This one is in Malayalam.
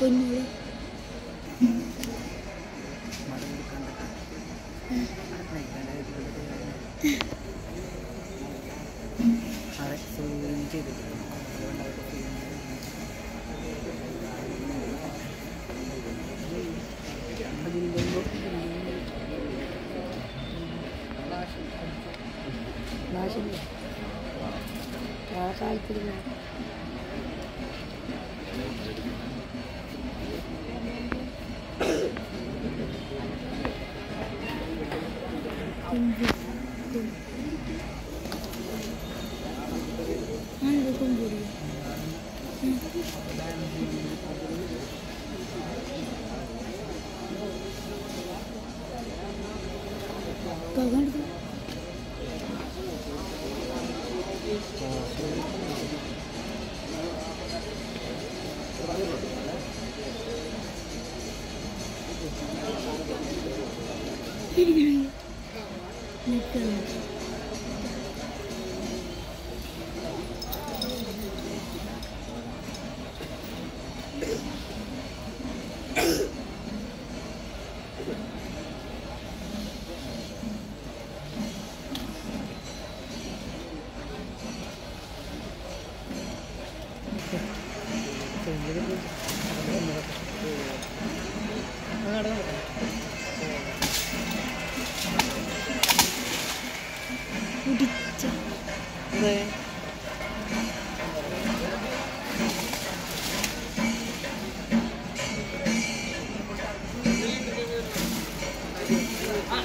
എത്ര വസ്തുക്കൾ video Onde com. Thank you. ആ കാലത്തിൽ 부딪혀. 네. 아,